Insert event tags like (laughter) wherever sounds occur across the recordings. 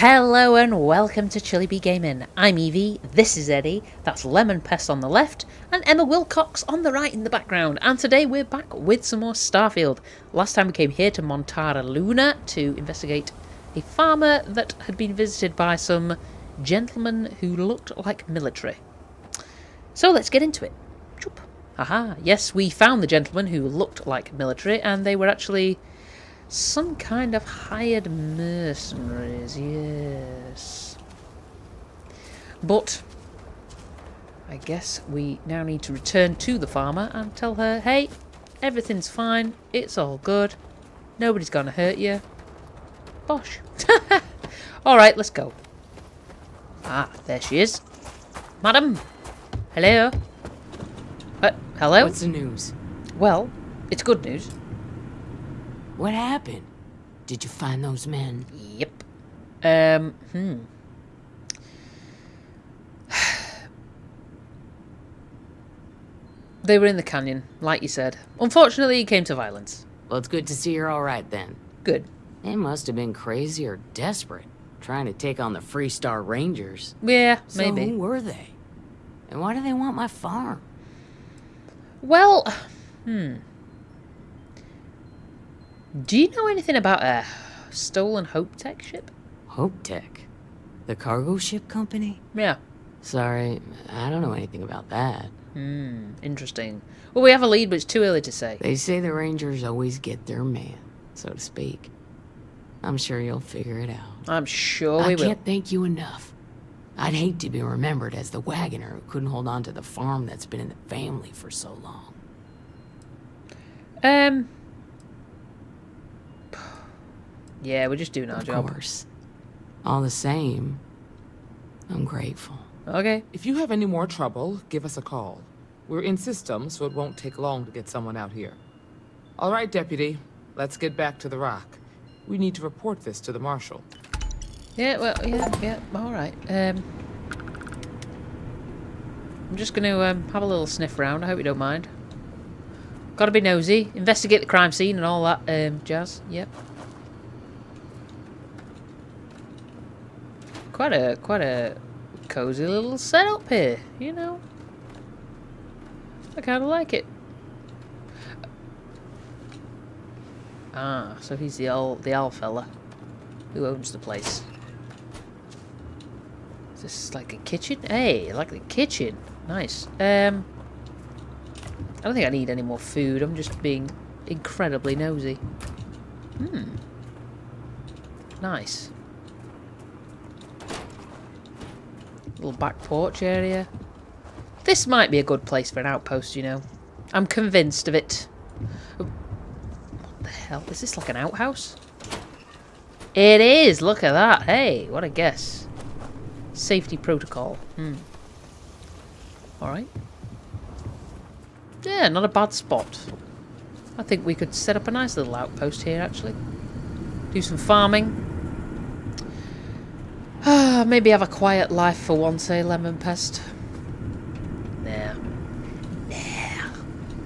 Hello and welcome to Chilly Bee Gaming. I'm Evie, this is Eddie, that's Lemon Pest on the left, and Emma Wilcox on the right in the background. And today we're back with some more Starfield. Last time we came here to Montara Luna to investigate a farmer that had been visited by some gentlemen who looked like military. So let's get into it. Choop. Aha, yes, we found the gentlemen who looked like military, and they were actually some kind of hired mercenaries, yes. But I guess we now need to return to the farmer and tell her, hey, everything's fine, it's all good, nobody's gonna hurt you. Bosh. (laughs) Alright, let's go. Ah, there she is. Madam. Hello. Uh, hello? What's the news? Well, it's good news. What happened? Did you find those men? Yep. Um, hmm. (sighs) They were in the canyon, like you said. Unfortunately, it came to violence. Well, it's good to see you're all right then. Good. They must have been crazy or desperate, trying to take on the Freestar Rangers. Yeah, So maybe. who were they? And why do they want my farm? Well, (sighs) hmm. Do you know anything about a stolen HopeTech ship? HopeTech, the cargo ship company. Yeah. Sorry, I don't know anything about that. Hmm. Interesting. Well, we have a lead, but it's too early to say. They say the Rangers always get their man, so to speak. I'm sure you'll figure it out. I'm sure I we will. can't thank you enough. I'd hate to be remembered as the Waggoner who couldn't hold on to the farm that's been in the family for so long. Um. Yeah, we're just doing our Of job. course. All the same, I'm grateful. Okay. If you have any more trouble, give us a call. We're in system, so it won't take long to get someone out here. All right, Deputy. Let's get back to the rock. We need to report this to the Marshal. Yeah, well, yeah, yeah, all right. Um, I'm just going to um, have a little sniff around. I hope you don't mind. Got to be nosy. Investigate the crime scene and all that um, jazz. Yep. Quite a quite a cozy little setup here. You know. I kind of like it. Ah, so he's the old the old fella who owns the place. This is like a kitchen? Hey, I like the kitchen. Nice. Um, I don't think I need any more food. I'm just being incredibly nosy. Hmm. Nice. Little back porch area. This might be a good place for an outpost, you know. I'm convinced of it. What the hell? Is this like an outhouse? It is! Look at that! Hey, what a guess. Safety protocol. Hmm. Alright. Yeah, not a bad spot. I think we could set up a nice little outpost here, actually. Do some farming. Ah, Maybe have a quiet life for once, eh, Lemon Pest? Nah. Nah.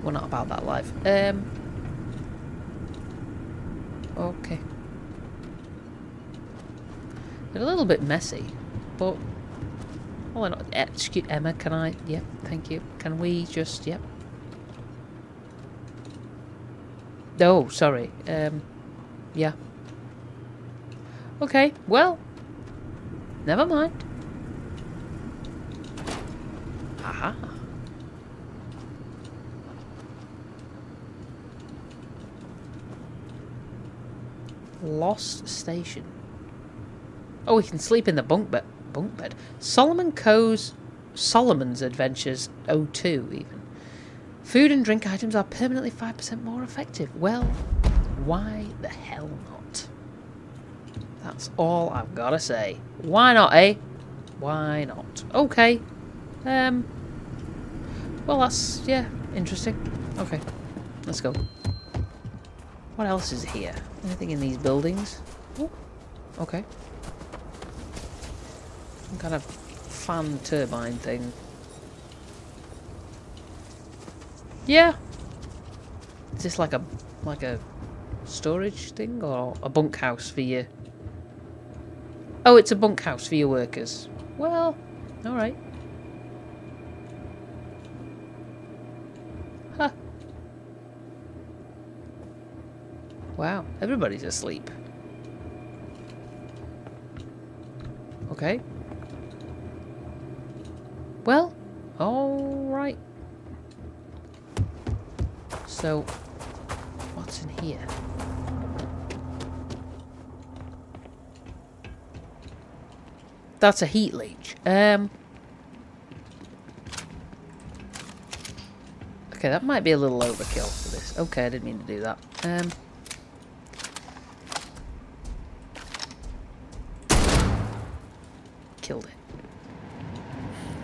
We're not about that life. Um. Okay. They're a little bit messy, but... Oh, not, excuse Emma, can I... Yep, thank you. Can we just... Yep. Oh, sorry. Um, yeah. Okay, well... Never mind. Aha. Lost Station. Oh, we can sleep in the bunk bed. Bunk bed. Solomon Coe's Solomon's Adventures 02 even. Food and drink items are permanently 5% more effective. Well, why the hell not? That's all I've got to say. Why not, eh? Why not? Okay. Um. Well, that's, yeah, interesting. Okay. Let's go. What else is here? Anything in these buildings? Oh, okay. Some kind of fan turbine thing. Yeah. Is this like a like a storage thing or a bunkhouse for your Oh, it's a bunkhouse for your workers. Well, alright. Huh. Wow, everybody's asleep. Okay. Well, alright. So, what's in here? That's a heat leech. Um. Okay, that might be a little overkill for this. Okay, I didn't mean to do that. Um. Killed it.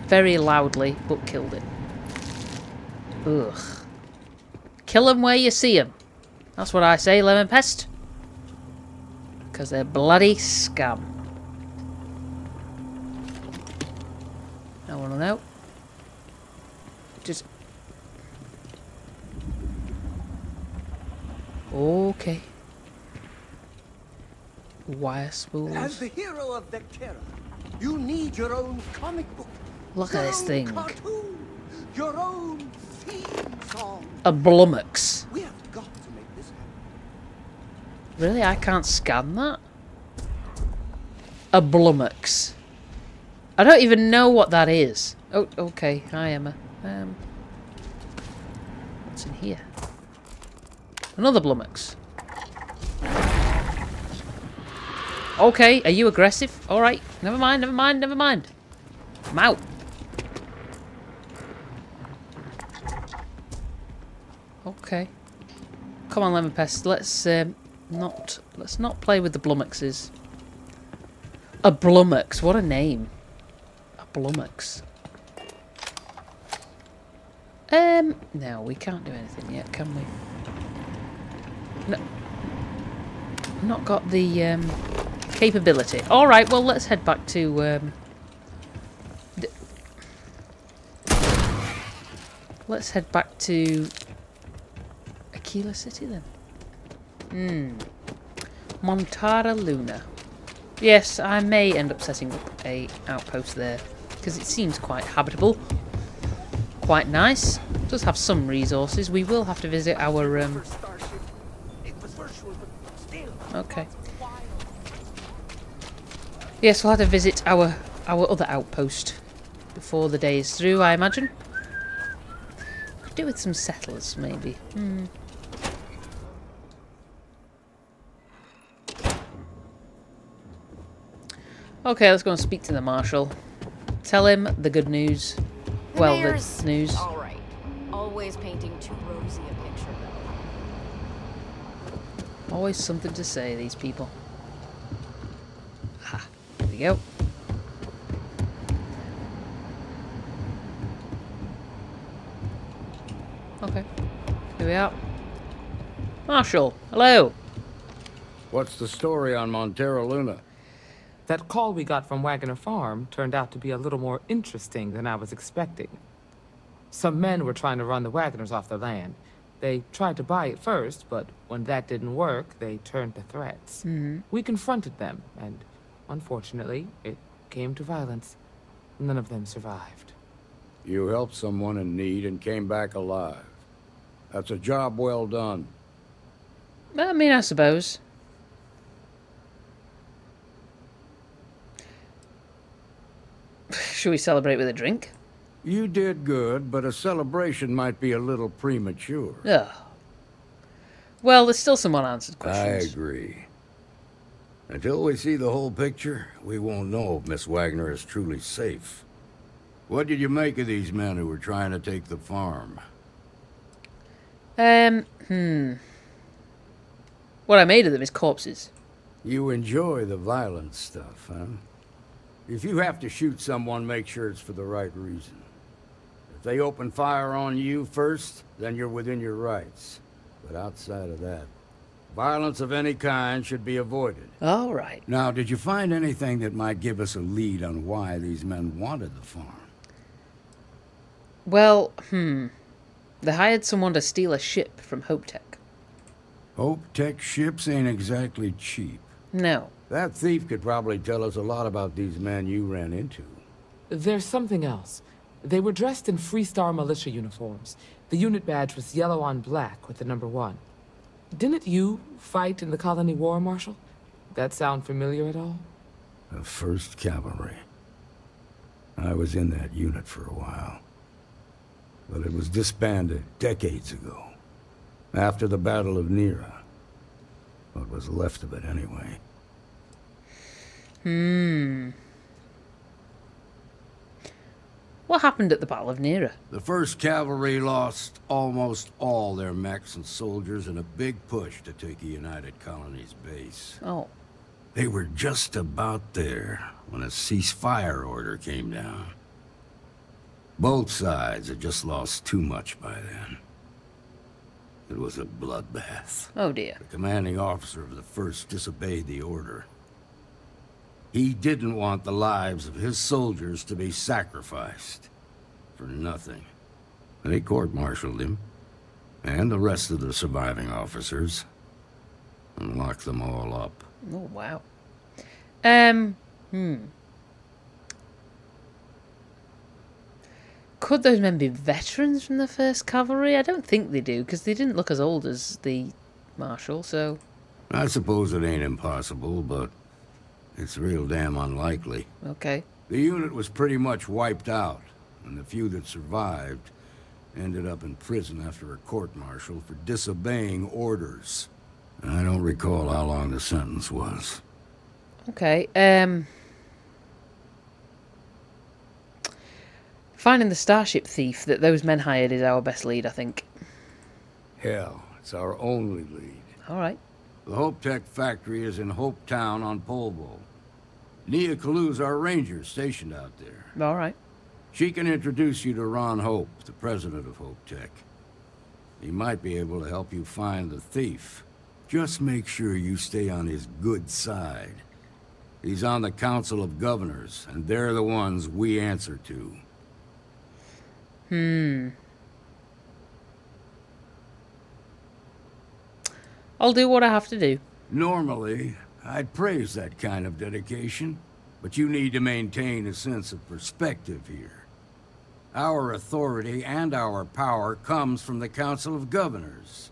Very loudly, but killed it. Ugh. Kill them where you see them. That's what I say, Lemon Pest. Because they're bloody scum. I want to know. Just. Okay. Wire As the hero of Vectera, you need your own comic book. Look your at this thing. Cartoon, your own theme song. A Blummox. We have got to make this happen. Really? I can't scan that? A Blummox. I don't even know what that is. Oh, okay. Hi, Emma. Um, what's in here? Another Blummox. Okay, are you aggressive? Alright, never mind, never mind, never mind. I'm out. Okay. Come on, Lemon Pest. Let's um, not let's not play with the Blummoxes. A Blummox, what a name. A Um, no, we can't do anything yet, can we? No. Not got the um, capability. All right, well let's head back to. Um, let's head back to Aquila City then. Hmm. Montara Luna. Yes, I may end up setting up a outpost there because it seems quite habitable, quite nice. Does have some resources. We will have to visit our um. Okay. Yes, we'll have to visit our our other outpost before the day is through. I imagine. Could do with some settlers, maybe. Hmm. Okay, let's go and speak to the marshal. Tell him the good news. The well, the news. All right. Always painting too rosy a picture, though. Always something to say, these people. Ah, there we go. Okay, here we are. Marshall, hello. What's the story on Montara Luna? That call we got from Waggoner Farm turned out to be a little more interesting than I was expecting. Some men were trying to run the Waggoners off the land. They tried to buy it first, but when that didn't work, they turned to threats. Mm-hmm. We confronted them, and unfortunately, it came to violence. None of them survived. You helped someone in need and came back alive. That's a job well done. I mean, I suppose. Should we celebrate with a drink? You did good, but a celebration might be a little premature. Ugh. Well, there's still some unanswered questions. I agree. Until we see the whole picture, we won't know if Miss Wagner is truly safe. What did you make of these men who were trying to take the farm? Um, hmm. What I made of them is corpses. You enjoy the violent stuff, huh? If you have to shoot someone, make sure it's for the right reason. If they open fire on you first, then you're within your rights. But outside of that, violence of any kind should be avoided. All right. Now, did you find anything that might give us a lead on why these men wanted the farm? Well, hmm. They hired someone to steal a ship from HopeTech. Hope Tech ships ain't exactly cheap. No. That thief could probably tell us a lot about these men you ran into. There's something else. They were dressed in Freestar militia uniforms. The unit badge was yellow on black with the number one. Didn't you fight in the Colony War, Marshal? That sound familiar at all? The 1st Cavalry. I was in that unit for a while. But it was disbanded decades ago. After the Battle of Niira. What was left of it, anyway. Hmm. What happened at the Battle of Niira? The 1st Cavalry lost almost all their mechs and soldiers in a big push to take a United Colonies base. Oh. They were just about there when a ceasefire order came down. Both sides had just lost too much by then. It was a bloodbath. Oh dear. The commanding officer of the first disobeyed the order. He didn't want the lives of his soldiers to be sacrificed. For nothing. They court-martialed him. And the rest of the surviving officers. And locked them all up. Oh wow. Um. Hmm. Could those men be veterans from the First Cavalry? I don't think they do, because they didn't look as old as the Marshal, so... I suppose it ain't impossible, but it's real damn unlikely. Okay. The unit was pretty much wiped out, and the few that survived ended up in prison after a court-martial for disobeying orders. I don't recall how long the sentence was. Okay, um... Finding the Starship thief that those men hired is our best lead, I think. Hell, it's our only lead. Alright. The HopeTech factory is in Hope Town on Polvo. Nia Kalu's our ranger stationed out there. Alright. She can introduce you to Ron Hope, the president of HopeTech. He might be able to help you find the thief. Just make sure you stay on his good side. He's on the Council of Governors, and they're the ones we answer to. Hmm. I'll do what I have to do. Normally, I'd praise that kind of dedication, but you need to maintain a sense of perspective here. Our authority and our power comes from the Council of Governors.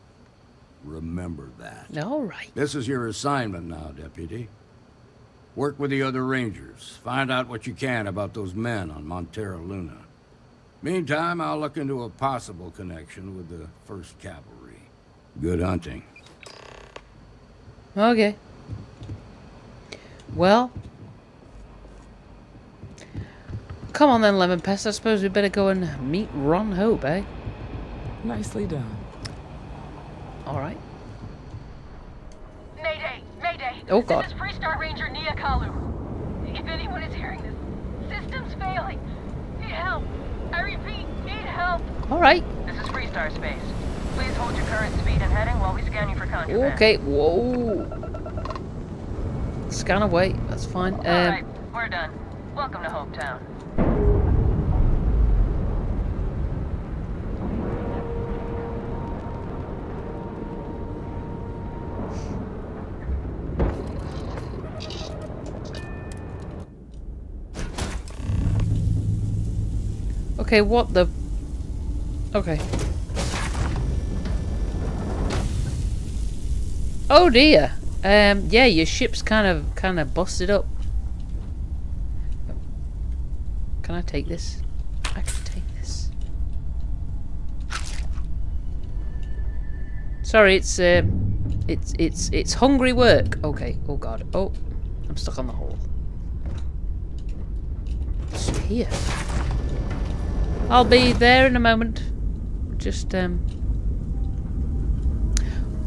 Remember that. All right. This is your assignment now, Deputy. Work with the other Rangers. Find out what you can about those men on Montara Luna. Meantime, I'll look into a possible connection with the 1st Cavalry. Good hunting. Okay. Well. Come on then, Lemon Pest. I suppose we better go and meet Ron Hope, eh? Nicely done. Alright. Mayday! Mayday! Oh, God. This is Freestar Ranger Nia Kalu. If anyone is hearing this, system's failing. Need help. I repeat, need help. Alright. This is Freestar Space. Please hold your current speed and heading while we scan you for contraband. Okay, whoa. Scan away. That's fine. Um, Alright, we're done. Welcome to Hope Town. Okay, what the... Okay. Oh dear. Um, yeah, your ship's kind of, kind of busted up. Can I take this? I can take this. Sorry, it's, um, it's, it's, it's hungry work. Okay, oh god. Oh, I'm stuck on the hole. Here. I'll be there in a moment. Just, um...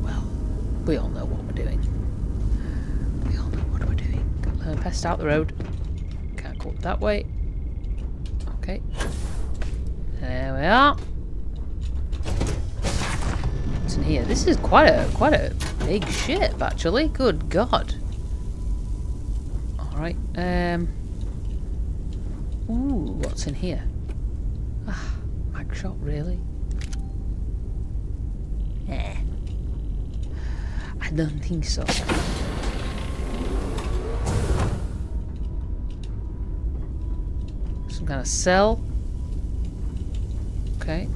Well, we all know what we're doing. We all know what we're doing. Uh, pest out the road. Can't go up that way. Okay. There we are. What's in here? This is quite a quite a big ship, actually. Good God. All right. Um. Ooh, what's in here? Ah, mag shot, really? Eh. I don't think so. Of cell. Okay.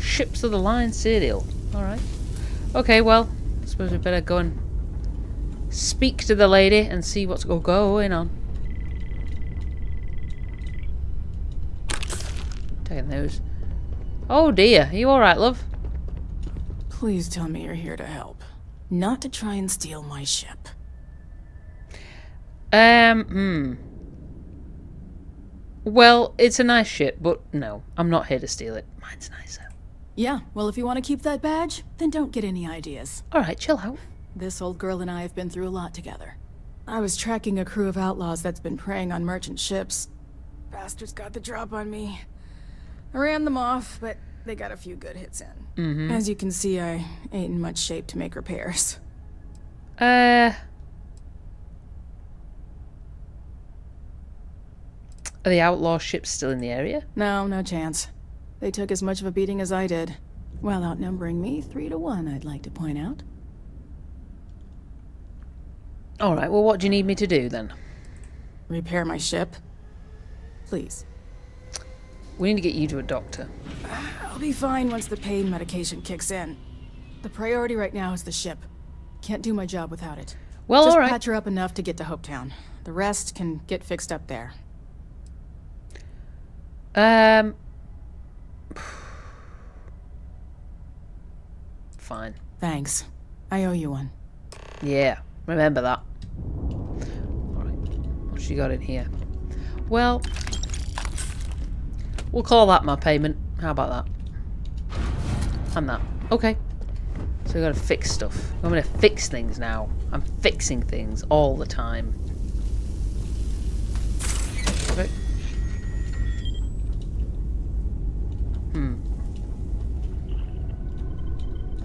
Ships of the Line Serial. Alright. Okay, well, I suppose we better go and speak to the lady and see what's go- going on. Taking those. Oh dear, are you alright, love? Please tell me you're here to help. Not to try and steal my ship. Um, hmm. Well, it's a nice ship, but no, I'm not here to steal it. Mine's nicer. Yeah, well, if you want to keep that badge, then don't get any ideas. Alright, chill out. This old girl and I have been through a lot together. I was tracking a crew of outlaws that's been preying on merchant ships. Bastards got the drop on me. I ran them off, but they got a few good hits in. As you can see, I ain't in much shape to make repairs. Uh. Are the outlaw ships still in the area? No, no chance. They took as much of a beating as I did. While outnumbering me three to one, I'd like to point out. Alright, well, what do you need me to do then? Repair my ship? Please. We need to get you to a doctor. I'll be fine once the pain medication kicks in. The priority right now is the ship. Can't do my job without it. Well, Just alright. patch her up enough to get to Hopetown. The rest can get fixed up there. Um. Fine. Thanks. I owe you one. Yeah, remember that. Alright, what you got in here? Well, we'll call that my payment. How about that? And that. Okay. So we gotta fix stuff. I'm gonna fix things now. I'm fixing things all the time. Okay. Hmm.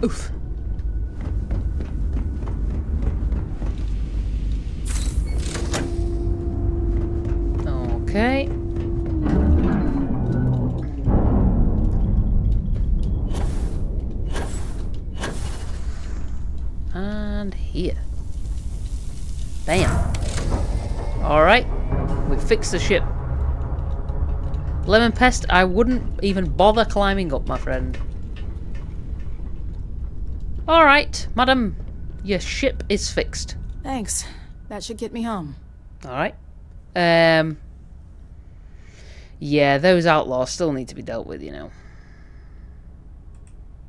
Oof. Okay. And here. Bam. Alright. We fixed the ship. Lemon Pest, I wouldn't even bother climbing up, my friend. Alright, madam. Your ship is fixed. Thanks. That should get me home. Alright. Um. Yeah, those outlaws still need to be dealt with, you know.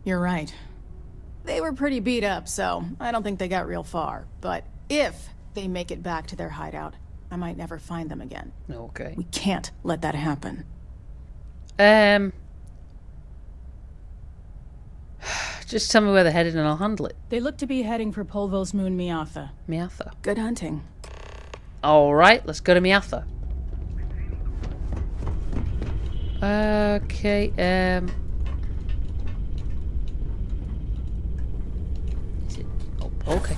You're right. They were pretty beat up, so I don't think they got real far. But if they make it back to their hideout, I might never find them again. Okay. We can't let that happen. Um. Just tell me where they're headed and I'll handle it. They look to be heading for Polvo's moon Miatha. Miatha. Good hunting. Alright, let's go to Miatha. Okay, um. Is it? Oh, okay.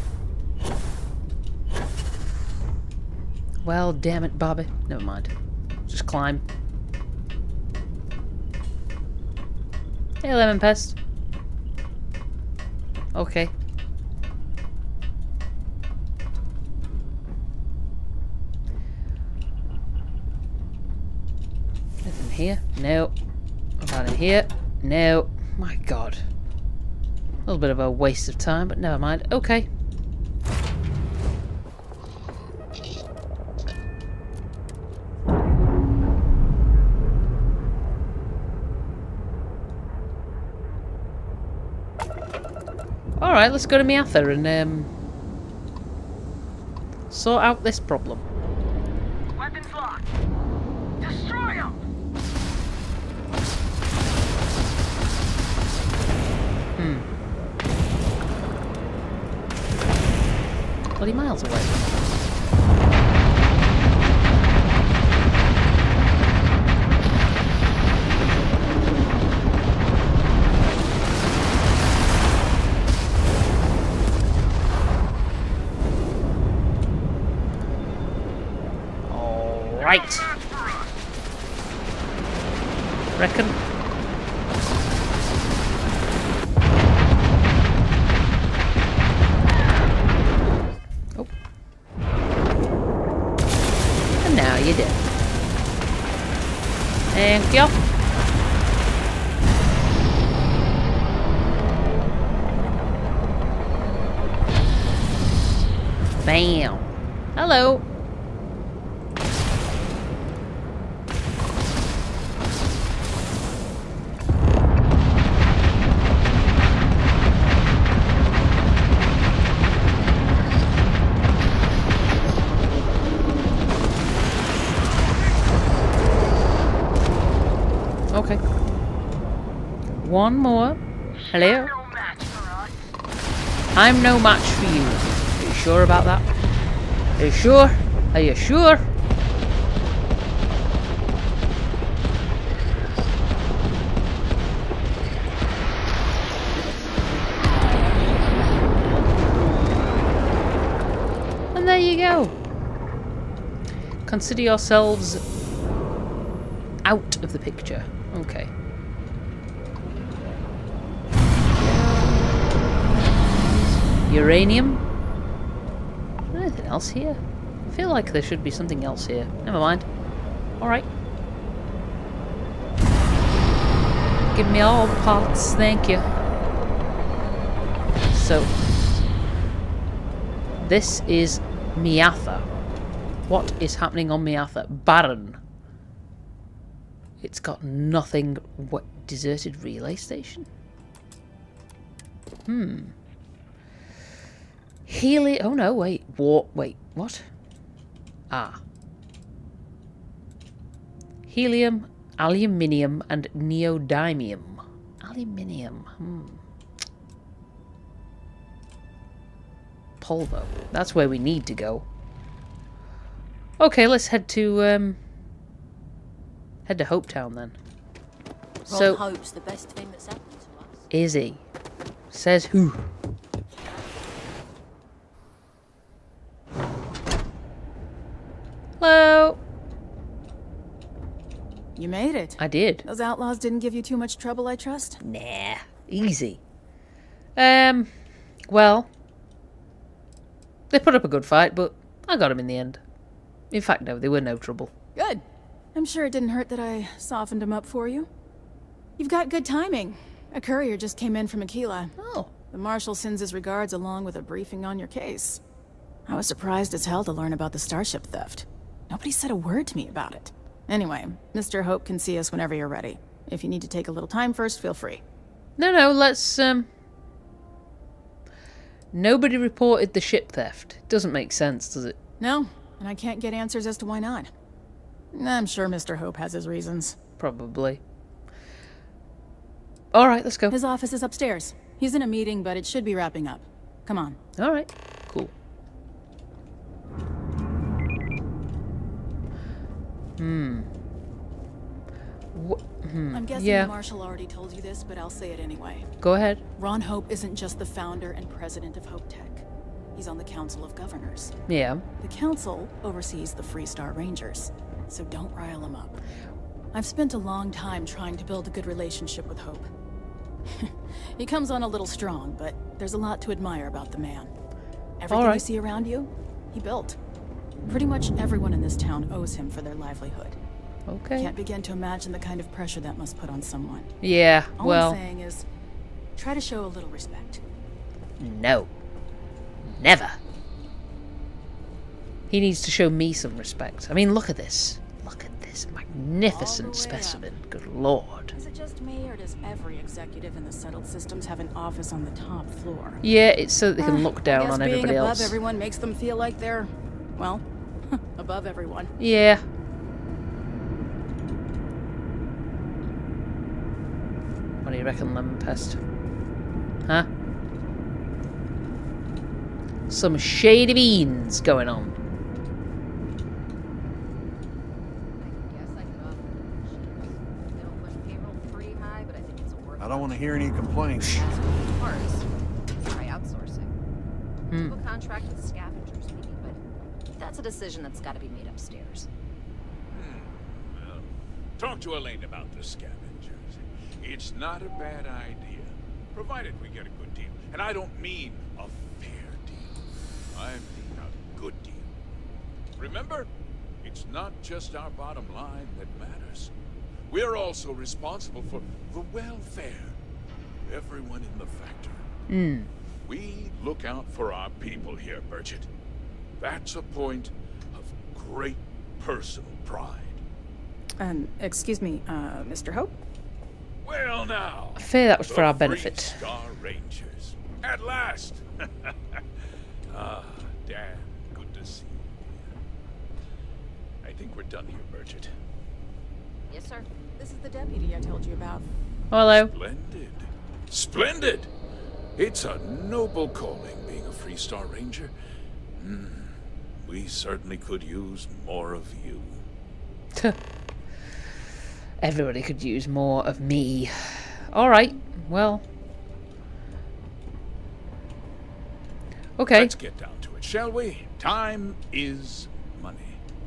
Well, damn it, Bobby. Never mind. Just climb. Hey, Lemon Pest. Okay. Nothing here? No. About in here? No. My god. A little bit of a waste of time, but never mind. Okay. Alright, let's go to Miatha and um, sort out this problem. Weapons locked. Destroy them! Bloody miles away. One more. Hello. I'm no match for you. Are you sure about that? Are you sure? Are you sure? And there you go. Consider yourselves out of the picture. Okay. Uranium? Anything else here? I feel like there should be something else here. Never mind. Alright. Give me all the parts, thank you. So, this is Miatha. What is happening on Miatha? Barren. It's got nothing. What deserted relay station? Hmm. Heli. Oh no! Wait. War. Wait. What? Ah. Helium, aluminium, and neodymium. Aluminium. Hmm. Polvo. That's where we need to go. Okay, let's head to um. Head to Hopetown then. Ron So Hope's the best thing that's happened to us. is he? Says who? Hello. You made it. I did. Those outlaws didn't give you too much trouble, I trust? Nah, easy. Um, well, they put up a good fight, but I got them in the end. In fact, no, they were no trouble. Good. I'm sure it didn't hurt that I softened him up for you. You've got good timing. A courier just came in from Aquila. Oh, The Marshal sends his regards along with a briefing on your case. I was surprised as hell to learn about the starship theft. Nobody said a word to me about it. Anyway, Mr. Hope can see us whenever you're ready. If you need to take a little time first, feel free. no, no, let's um. Nobody reported the ship theft. Doesn't make sense, does it? No, and I can't get answers as to why not. I'm sure Mr. Hope has his reasons. Probably. All right, let's go. His office is upstairs. He's in a meeting, but it should be wrapping up. Come on. All right, cool. Hmm. Wh- hmm. I'm guessing yeah. the Marshal already told you this, but I'll say it anyway. Go ahead. Ron Hope isn't just the founder and president of HopeTech. He's on the Council of Governors. Yeah. The Council oversees the Freestar Rangers, so don't rile him up. I've spent a long time trying to build a good relationship with Hope. (laughs) he comes on a little strong, but there's a lot to admire about the man. Everything you see around you, he built. Pretty much everyone in this town owes him for their livelihood. Okay. Can't begin to imagine the kind of pressure that must put on someone. Yeah. All well, I'm saying is, try to show a little respect. no. Never. He needs to show me some respect. I mean, look at this. Look at this magnificent All way up. specimen. Good lord. Is it just me, or does every executive in the settled systems have an office on the top floor? Yeah, it's so that they can look I down guess on being everybody above else. everyone makes them feel like they're, well, (laughs) above everyone. Yeah. What do you reckon, Lemon Pest? Huh? Some shady beans going on. I could offer them They don't push payroll pretty high, but I think it's a worth I don't want to hear any complaints. Parts. Try outsourcing. Hmm. Do a contract with scavengers, maybe, but that's a decision that's got to be made upstairs. Well, talk to Elaine about the scavengers. It's not a bad idea, provided we get a good deal. And I don't mean a fair deal. I mean a good deal. Remember? it's not just our bottom line that matters. We're also responsible for the welfare of everyone in the factory. Hmm. We look out for our people here, Burchett. That's a point of great personal pride. And, excuse me, uh, Mr. Hope? Well, now. I fear that was for our benefit. Star Rangers. At last. (laughs) ah, damn. Good to see you. I think we're done here, Burchett. Yes, sir. This is the deputy I told you about. Oh, hello. Splendid. Splendid! It's a noble calling being a Freestar Ranger. Hmm. We certainly could use more of you. (laughs) Everybody could use more of me. Alright, well. Okay, Let's get down to it, shall we? Time is money.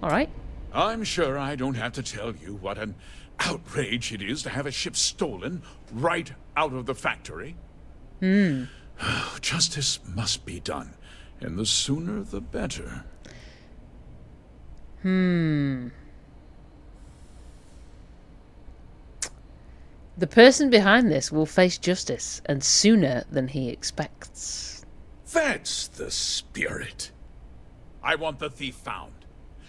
alright. I'm sure I don't have to tell you what an outrage it is to have a ship stolen right out of the factory. Hmm. (sighs) Justice must be done, and the sooner the better. Hmm. The person behind this will face justice, and sooner than he expects. That's the spirit. I want the thief found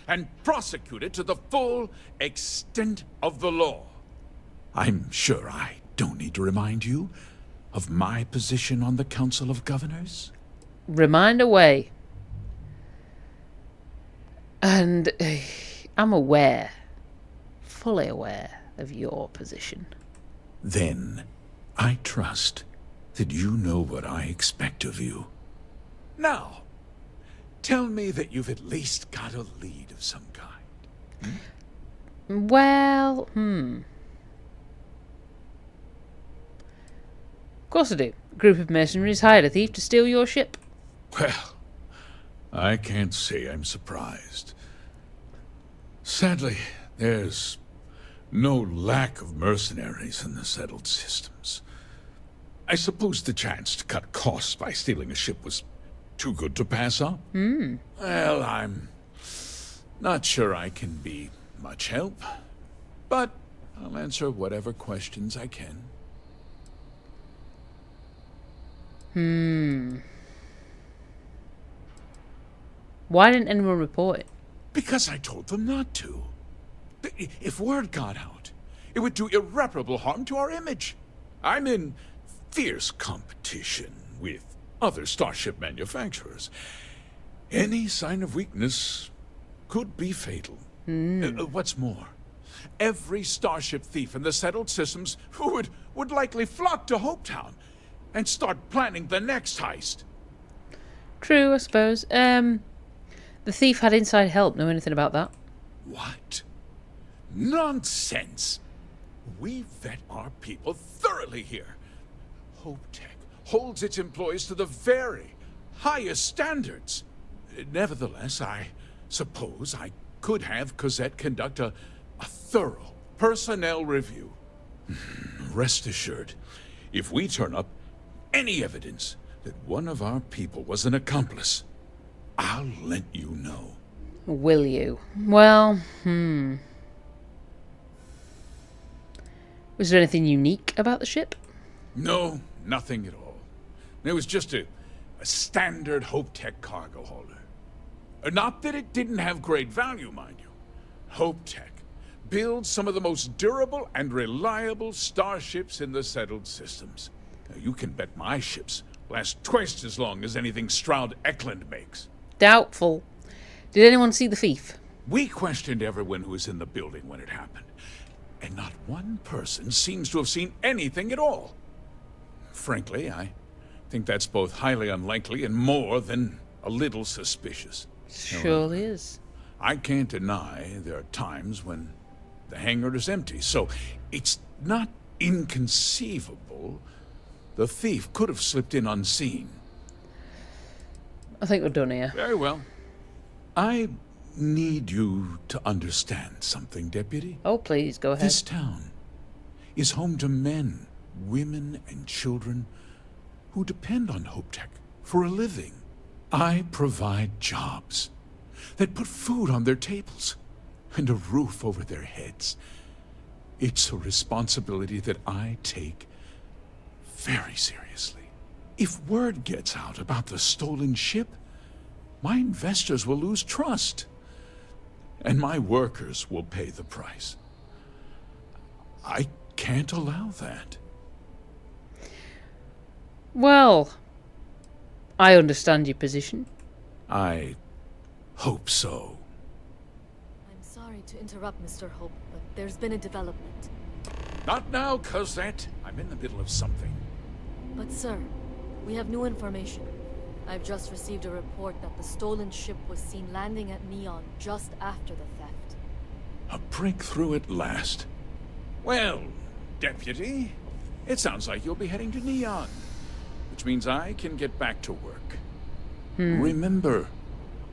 and prosecuted to the full extent of the law. I'm sure I don't need to remind you of my position on the Council of Governors. Remind away. And uh, I'm aware, fully aware of your position. Then, I trust that you know what I expect of you. Now, tell me that you've at least got a lead of some kind. Well, hmm. Of course I do. A group of mercenaries hired a thief to steal your ship. Well, I can't say I'm surprised. Sadly, there's no lack of mercenaries in the settled systems. I suppose the chance to cut costs by stealing a ship was too good to pass up. Hmm. Well, I'm not sure I can be much help, but I'll answer whatever questions I can. Hmm. Why didn't anyone report it? Because I told them not to. If word got out, it would do irreparable harm to our image. I'm in fierce competition with other starship manufacturers. Any sign of weakness could be fatal. Uh, uh, what's more, every starship thief in the settled systems would, would likely flock to Hopetown and start planning the next heist. True, I suppose. Um, the thief had inside help. Know anything about that? What? Nonsense! We vet our people thoroughly here. HopeTech holds its employees to the very highest standards. Nevertheless, I suppose I could have Cosette conduct a, a thorough personnel review. Hmm, rest assured, if we turn up any evidence that one of our people was an accomplice, I'll let you know. Will you? Well, hmm. Was there anything unique about the ship? No, nothing at all. It was just a, a standard HopeTech cargo holder. Uh, Not that it didn't have great value, mind you. HopeTech builds some of the most durable and reliable starships in the settled systems. Now, you can bet my ships last twice as long as anything Stroud Eklund makes. Doubtful. Did anyone see the thief? We questioned everyone who was in the building when it happened, and not one person seems to have seen anything at all. Frankly, I think that's both highly unlikely and more than a little suspicious. Surely is. I can't deny there are times when the hangar is empty, so it's not inconceivable the thief could have slipped in unseen. I think we're done here. Very well. I need you to understand something, Deputy. Oh, please, go ahead. This town is home to men, women, and children who depend on HopeTech for a living. I provide jobs that put food on their tables, and a roof over their heads. It's a responsibility that I take very seriously. If word gets out about the stolen ship, my investors will lose trust, and my workers will pay the price. I can't allow that. Well, I understand your position. I hope so. I'm sorry to interrupt, Mr. Hope, but there's been a development. Not now, Cosette. I'm in the middle of something. But, sir, we have new information. I've just received a report that the stolen ship was seen landing at Neon just after the theft. A breakthrough at last. Well, Deputy, it sounds like you'll be heading to Neon, which means I can get back to work. Hmm. Remember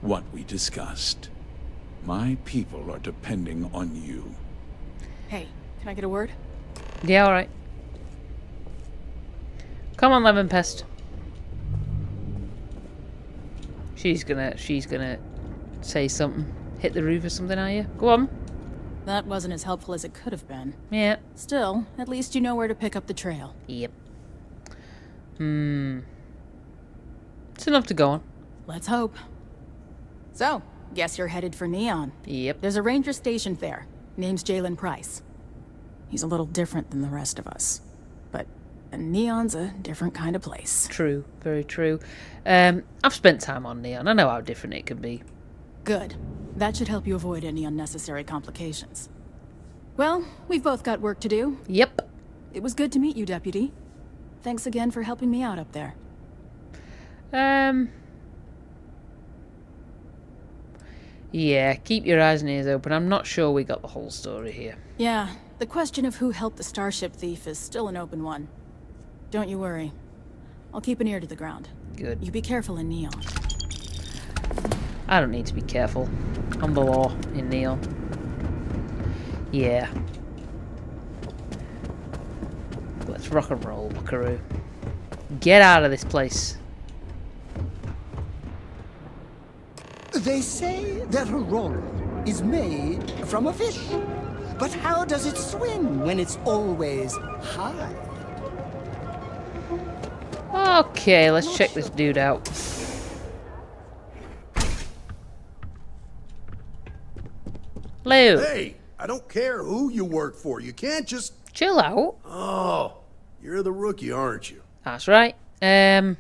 what we discussed. My people are depending on you. Hey, can I get a word? Yeah, alright. Come on, Lemon Pest. She's gonna, she's gonna say something. Hit the roof or something, are you? Go on. That wasn't as helpful as it could have been. Yeah. Still, at least you know where to pick up the trail. Yep. Hmm. It's enough to go on. Let's hope. So, guess you're headed for Neon. Yep. There's a ranger stationed there. Name's Jalen Price. He's a little different than the rest of us. But Neon's a different kind of place. True. Very true. Um, I've spent time on Neon. I know how different it can be. Good. That should help you avoid any unnecessary complications. Well, we've both got work to do. Yep. It was good to meet you, Deputy. Thanks again for helping me out up there. Um. Yeah, keep your eyes and ears open. I'm not sure we got the whole story here. Yeah, the question of who helped the Starship thief is still an open one. Don't you worry. I'll keep an ear to the ground. Good. You be careful in Neon. I don't need to be careful. I'm the law in Neon. Yeah. Let's rock and roll, Buckaroo. Get out of this place. They say that Aurora is made from a fish. But how does it swim when it's always high? Okay, let's check this dude out. Hello. Hey, I don't care who you work for. You can't just. Chill out. Oh, you're the rookie, aren't you? That's right. Um,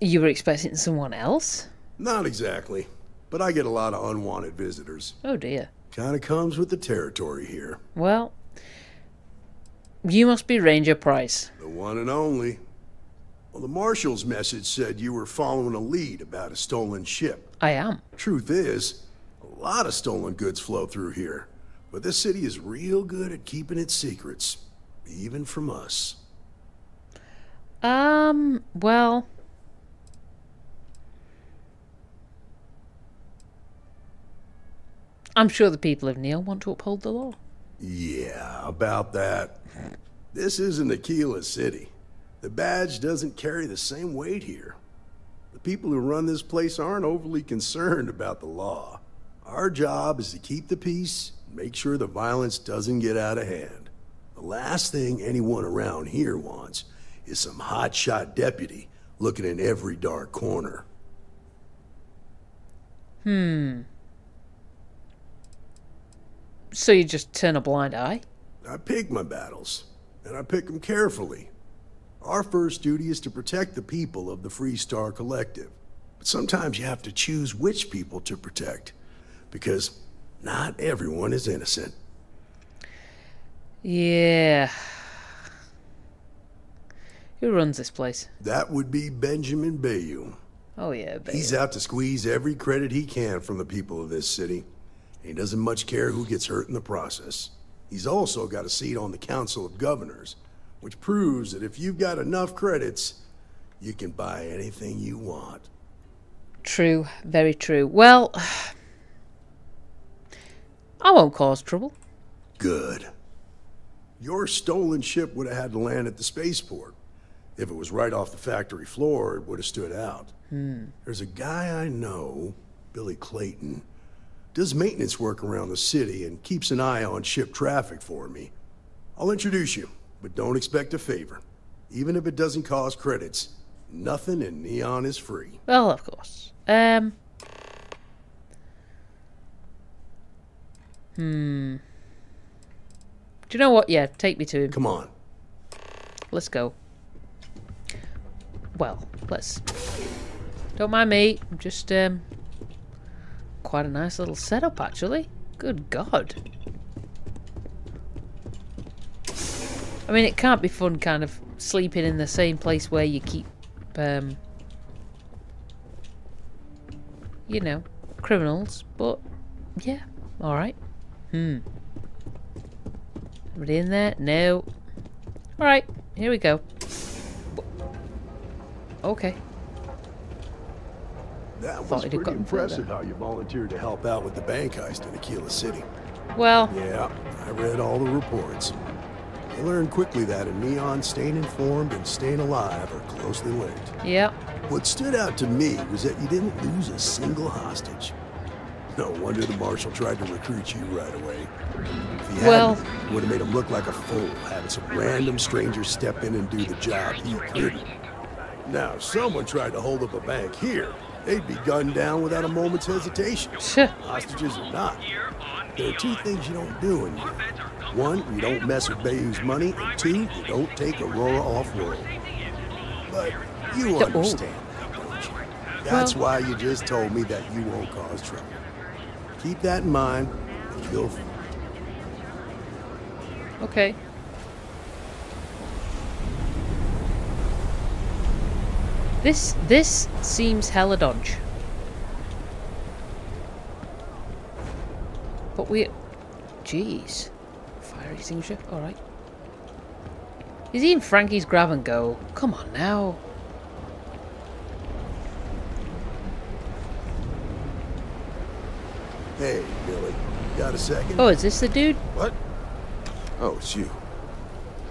you were expecting someone else? Not exactly. But I get a lot of unwanted visitors. Oh dear. Kinda comes with the territory here. Well, you must be Ranger Price. The one and only. Well, the marshal's message said you were following a lead about a stolen ship. I am. Truth is, a lot of stolen goods flow through here. But this city is real good at keeping its secrets, even from us. Um, well. I'm sure the people of Neil want to uphold the law. Yeah, about that. This isn't Aquila City. The badge doesn't carry the same weight here. The people who run this place aren't overly concerned about the law. Our job is to keep the peace, make sure the violence doesn't get out of hand. The last thing anyone around here wants is some hotshot deputy looking in every dark corner. Hmm. So you just turn a blind eye? I pick my battles, and I pick them carefully. Our first duty is to protect the people of the Freestar Collective. But sometimes you have to choose which people to protect, because not everyone is innocent. Yeah. Who runs this place? That would be Benjamin Bayu. Oh yeah, baby. He's out to squeeze every credit he can from the people of this city. He doesn't much care who gets hurt in the process. He's also got a seat on the Council of Governors, which proves that if you've got enough credits, you can buy anything you want. True, very true. Well, I won't cause trouble. Good. Your stolen ship would have had to land at the spaceport. If it was right off the factory floor, it would have stood out. Hmm. There's a guy I know, Billy Clayton. Does maintenance work around the city and keeps an eye on ship traffic for me. I'll introduce you, but don't expect a favor. Even if it doesn't cost credits, nothing in Neon is free. Well, of course. Um. Hmm. Do you know what? Yeah, take me to him. Come on. Let's go. Well, let's. Don't mind me. I'm just um. Quite a nice little setup, actually. Good God. I mean, it can't be fun, kind of sleeping in the same place where you keep, um, you know, criminals. But yeah, all right. Hmm. Somebody in there? No. All right, here we go. Okay. That was pretty impressive how you volunteered to help out with the bank heist in Aquila City. Well, Yeah, I read all the reports. I learned quickly that in Neon, staying informed and staying alive are closely linked. Yep. What stood out to me was that you didn't lose a single hostage. No wonder the marshal tried to recruit you right away. If he Well- hadn't, would have made him look like a fool, having some random stranger step in and do the job he couldn't. Now, someone tried to hold up a bank here, they'd be gunned down without a moment's hesitation. Hostages or not. There are two things you don't do in here. One, you don't mess with Bayu's money, and two, you don't take Aurora off-world. But you oh. understand that, don't you? That's Well- why you just told me that you won't cause trouble. Keep that in mind, and you'll... Okay. This this seems hella dodge. But we Jeez. Fire extinguisher, alright. Is he in Frankie's grab and go? Come on now. Hey, Billy, got a second? Oh, is this the dude? What? Oh, it's you.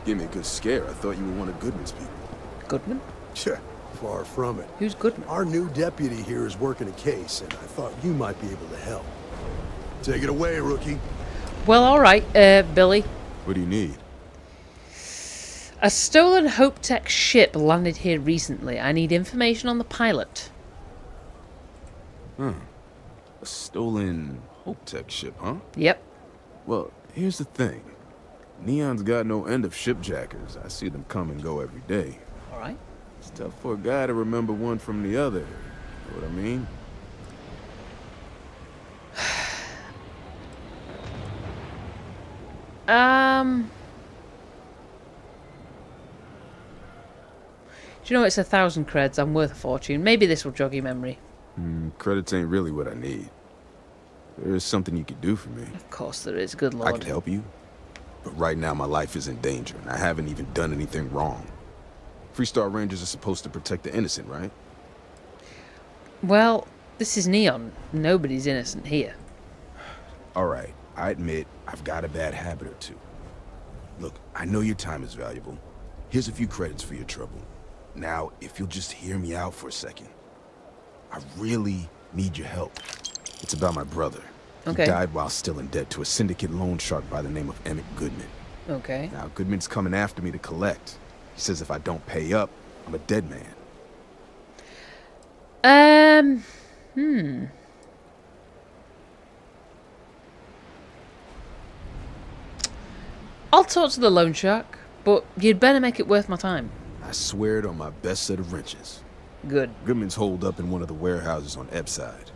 Give me a good scare. I thought you were one of Goodman's people. Goodman? Sure, far from it. Who's Goodman? Our new deputy here is working a case, and I thought you might be able to help. Take it away, rookie. Well, alright, uh, Billy. What do you need? A stolen HopeTech ship landed here recently. I need information on the pilot. Huh. A stolen HopeTech ship, huh? Yep. Well, here's the thing. Neon's got no end of shipjackers. I see them come and go every day. Alright. It's tough for a guy to remember one from the other. You Know what I mean? (sighs) Um. Do you know it's a thousand creds? I'm worth a fortune. Maybe this will jog your memory. Hmm, credits ain't really what I need. There is something you could do for me. Of course there is. Good luck. I lord. could help you. But right now, my life is in danger, and I haven't even done anything wrong. Freestar Rangers are supposed to protect the innocent, right? Well, this is Neon. Nobody's innocent here. All right, I admit I've got a bad habit or two. Look, I know your time is valuable. Here's a few credits for your trouble. Now, if you'll just hear me out for a second. I really need your help. It's about my brother. Okay. He died while still in debt to a syndicate loan shark by the name of Emmett Goodman. Okay. Now, Goodman's coming after me to collect. He says if I don't pay up, I'm a dead man. Um. Hmm. I'll talk to the loan shark, but you'd better make it worth my time. I swear it on my best set of wrenches. Good. Goodman's holed up in one of the warehouses on Ebbside.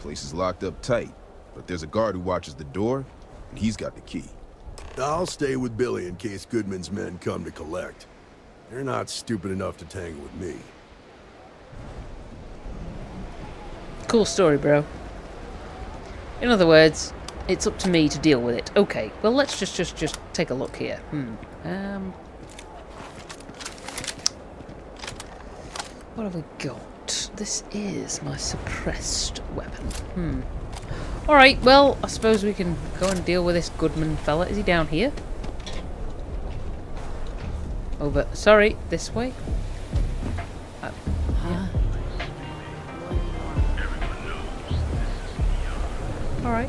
Place is locked up tight, but there's a guard who watches the door, and he's got the key. I'll stay with Billy in case Goodman's men come to collect. They're not stupid enough to tangle with me. Cool story, bro. In other words, it's up to me to deal with it. Okay, well let's just just just take a look here. Hmm. Um. What have we got? This is my suppressed weapon. Hmm. Alright, well, I suppose we can go and deal with this Goodman fella. Is he down here? Over. Sorry, this way. Uh, yeah. Ah. Alright.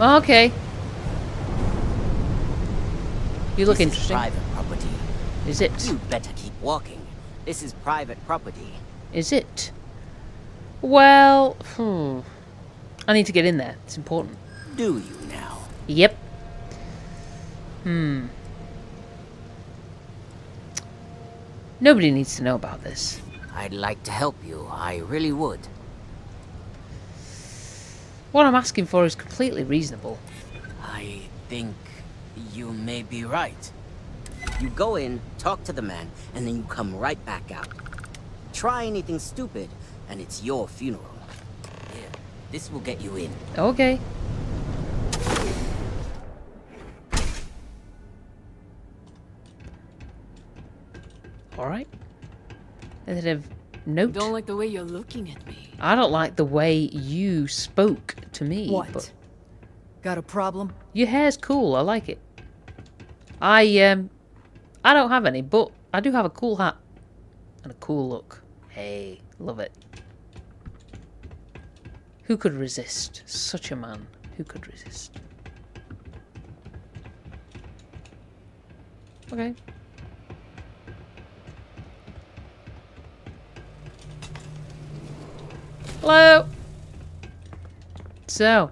Okay. You look this interesting. Is private property. Is it? You better keep walking. This is private property. Is it? Well, hmm. I need to get in there. It's important. Do you now? Yep. Hmm. Nobody needs to know about this. I'd like to help you. I really would. What I'm asking for is completely reasonable. I think you may be right. You go in, talk to the man, and then you come right back out. Try anything stupid, and it's your funeral. Here, this will get you in. Okay. Alright. And then a note. Don't like the way you're looking at me. I don't like the way you spoke to me. What? Got a problem? your hair's cool. I like it. I um, I don't have any, but I do have a cool hat and a cool look. Hey, love it. Who could resist such a man? Who could resist? Okay. Hello. So,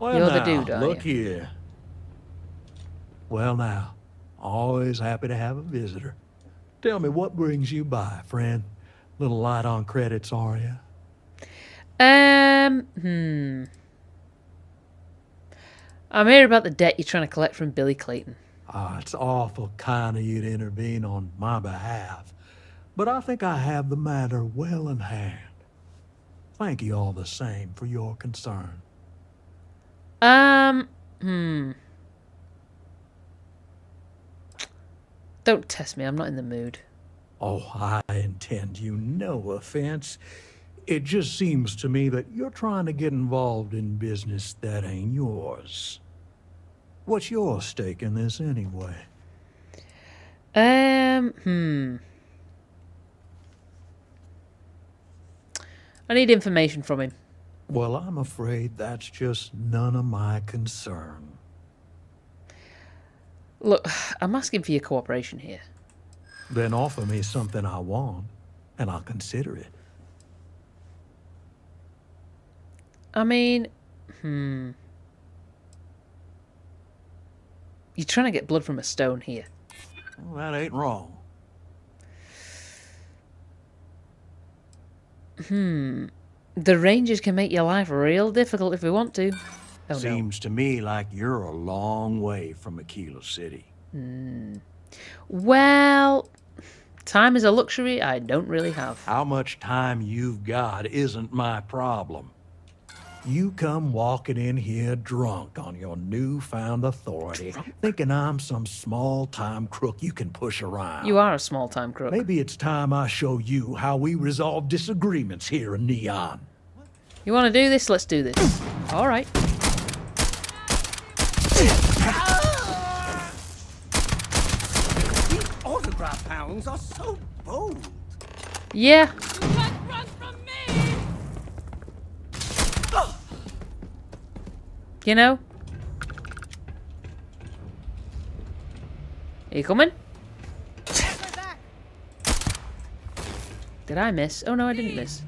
Well, You're the dude, are Look here. Well, now, always happy to have a visitor. Tell me, what brings you by, friend? Little light on credits, are you? Um, hmm. I'm here about the debt you're trying to collect from Billy Clayton. Ah, it's awful kind of you to intervene on my behalf, but I think I have the matter well in hand. Thank you all the same for your concern. Um, hmm. Don't test me, I'm not in the mood. Oh, I intend you no offense. It just seems to me that you're trying to get involved in business that ain't yours. What's your stake in this anyway? Um, hmm. I need information from him. Well, I'm afraid that's just none of my concern. Look, I'm asking for your cooperation here. Then offer me something I want, and I'll consider it. I mean, hmm. You're trying to get blood from a stone here. Well, that ain't wrong. Hmm. The Rangers can make your life real difficult if we want to. Oh, no. Seems to me like you're a long way from Aquila City. Hmm. Well, time is a luxury I don't really have. How much time you've got isn't my problem. You come walking in here drunk on your newfound authority, thinking I'm some small-time crook you can push around. You are a small time crook. Maybe it's time I show you how we resolve disagreements here in Neon. You want to do this? Let's do this. All right. These autograph hounds are so bold. Yeah. You know? Are you coming? Did I miss? Oh no, I didn't miss.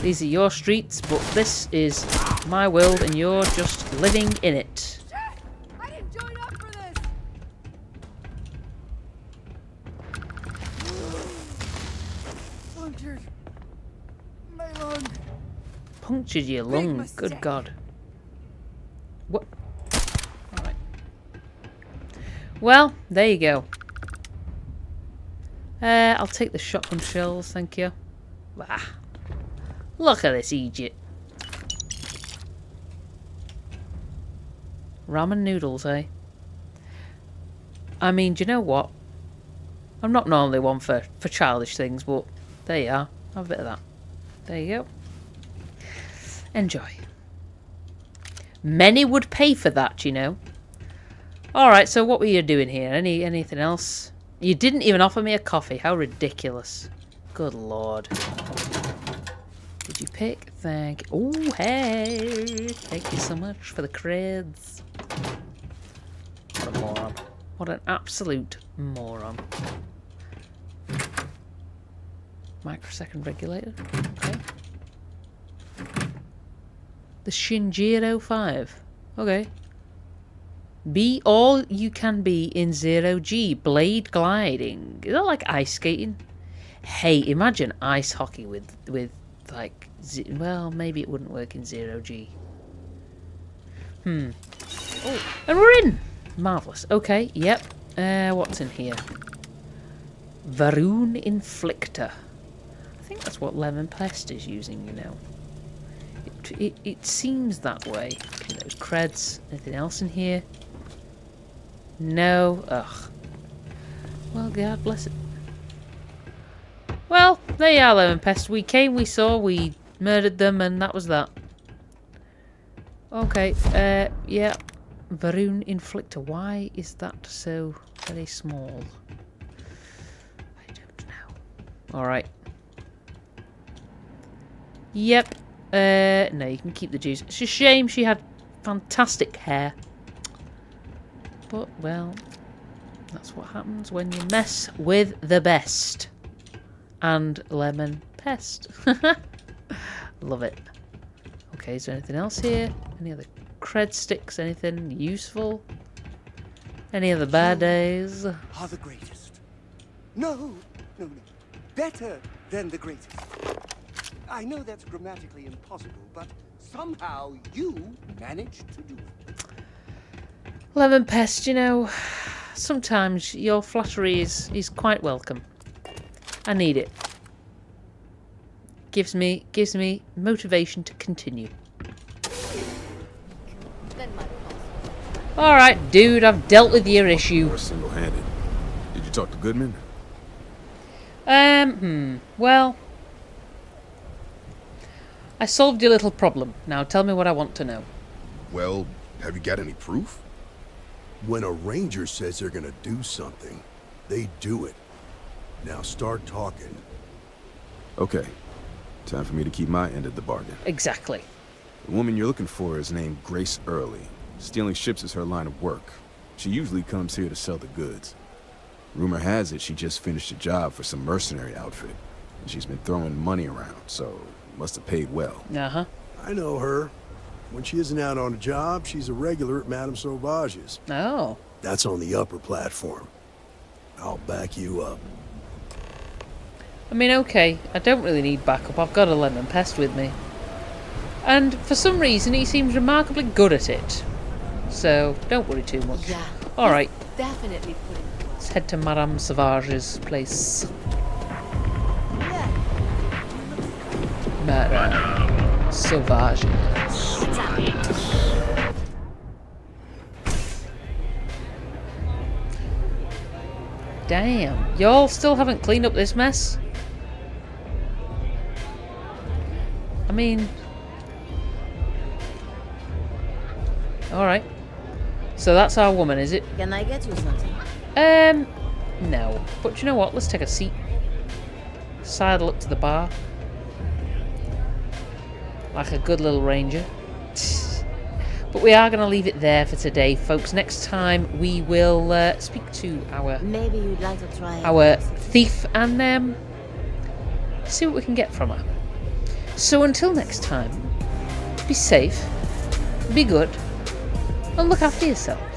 These are your streets, but this is my world and you're just living in it. Punctured your lung. Good God. What? Well, there you go. Uh, I'll take the shotgun shells, thank you. Ah, look at this Egypt. Ramen noodles, eh? I mean, do you know what? I'm not normally one for, for childish things, but there you are. Have a bit of that. There you go. Enjoy. Many would pay for that, you know. Alright, so what were you doing here? Any Anything else? You didn't even offer me a coffee. How ridiculous. Good lord. Did you pick? Thank Oh, hey! Thank you so much for the creds. What a moron. What an absolute moron. Microsecond regulator. Okay. The Shinjiro 5. Okay. Be all you can be in zero G. Blade gliding. Is that like ice skating? Hey, imagine ice hockey with with like well, maybe it wouldn't work in zero G. Hmm. Oh, and we're in. Marvelous. Okay. Yep. Uh, what's in here? Va'ruun Inflictor. I think that's what Lemon Pest is using. You know. It it, seems that way. Those creds. Anything else in here? No. Ugh. Well, God bless it. Well, there you are, Lemon Pest. We came, we saw, we murdered them, and that was that. Okay, uh, yeah. Va'ruun Inflictor. Why is that so very small? I don't know. Alright. Yep. Uh, no, you can keep the juice. It's a shame she had fantastic hair. But, well, that's what happens when you mess with the best. And lemon pest. (laughs) Love it. Okay, is there anything else here? Any other cred sticks? Anything useful? Any other bad days? Are the greatest. No, no, no. Better than the greatest. I know that's grammatically impossible, but somehow you managed to do it. Lemon pest, you know, sometimes your flattery is, is quite welcome. I need it. Gives me gives me motivation to continue. Alright, dude, I've dealt with your issue. Single-handed. Did you talk to Goodman? Um, hmm. Well, I solved your little problem. Now tell me what I want to know. Well, have you got any proof? When a ranger says they're gonna do something, they do it. Now start talking. Okay. Time for me to keep my end of the bargain. Exactly. The woman you're looking for is named Grace Early. Stealing ships is her line of work. She usually comes here to sell the goods. Rumor has it she just finished a job for some mercenary outfit. And she's been throwing money around, so must have paid well. Uh-huh. I know her. When she isn't out on a job, she's a regular at Madame Sauvage's. Oh. That's on the upper platform. I'll back you up. I mean, okay, I don't really need backup. I've got a lemon pest with me. And for some reason, he seems remarkably good at it. So, don't worry too much. Yeah. Alright, Definitely put it. let's head to Madame Sauvage's place. Madame Sauvage. Damn, y'all still haven't cleaned up this mess? I mean... Alright. So that's our woman, is it? Can I get you something? Um, no. But you know what? Let's take a seat. Sidle up to the bar. Like a good little ranger. (sniffs) But we are going to leave it there for today, folks. Next time we will uh, speak to our Maybe you'd like to try our thief and um, see what we can get from her. So until next time, be safe, be good, and look after yourself.